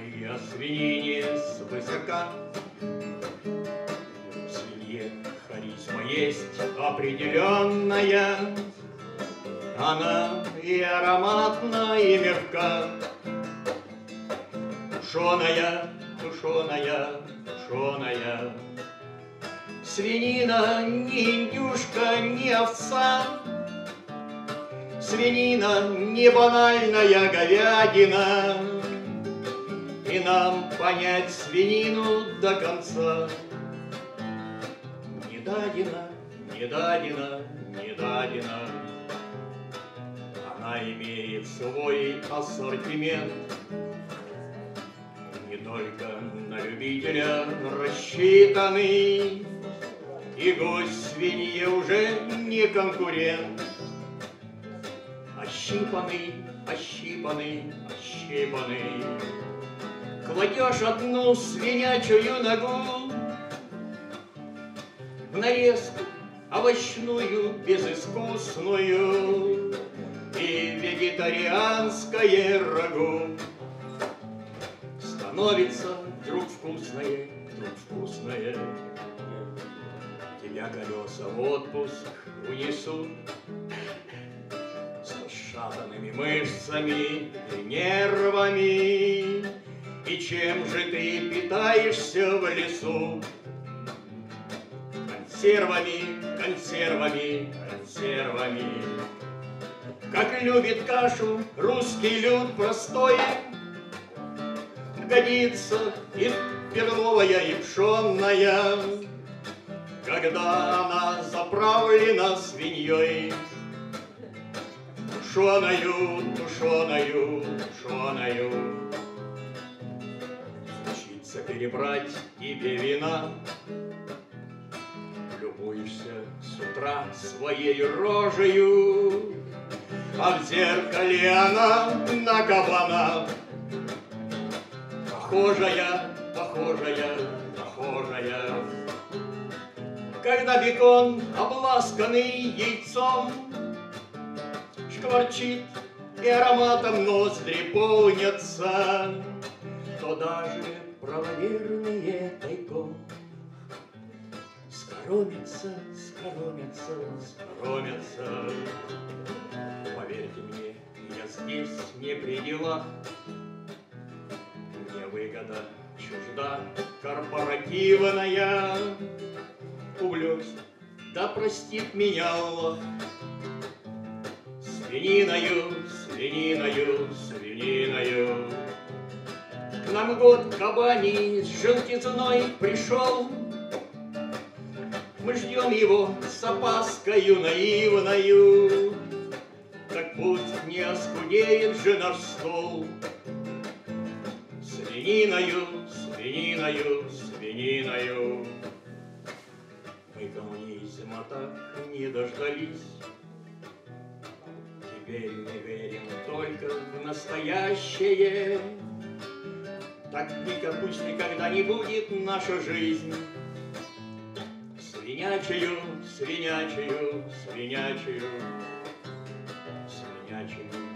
О свинине свысока. В свинье харизма есть определенная, Она и ароматна, и мягка. Тушеная, тушеная, тушеная, Свинина не индюшка, не овца, Свинина не банальная говядина, И нам понять свинину до конца. Не дадено, не дадено, не дадено. Она имеет свой ассортимент, Не только на любителя рассчитанный, И гость свинье уже не конкурент. Ощипанный, ощипанный, ощипанный. Кладешь одну свинячую ногу В нарезку овощную, безыскусную И вегетарианское рагу. Становится вдруг вкусное, вдруг вкусное. Тебя колеса в отпуск унесут с расшатанными мышцами и нервами. Чем же ты питаешься в лесу? Консервами, консервами, консервами. Как любит кашу русский люд простой, Годится и перловая, и пшенная, Когда она заправлена свиньей. Тушеную, тушеную, тушеную. Перебрать тебе вина, Любуешься с утра своей рожею, А в зеркале она на кабана. Похожая, похожая, похожая. Когда бекон, обласканный яйцом, Шкварчит и ароматом ноздри полнятся, То даже правоверные тайком Скоромятся, скоромятся, скоромятся. Поверьте мне, я здесь не при делах, Мне выгода чужда корпоративная. Увлекся, да простит меня Аллах, Свининою, свининою, свининою. Нам год кабани с желтизной пришел, Мы ждем его с опаскою наивною. Так пусть не оскудеет же наш стол. Свининою, свининою, свининою. Мы коммунизма так не дождались, Теперь мы верим только в настоящее. Так никак пусть никогда не будет наша жизнь Свинячую, свинячую, свинячую, свинячую.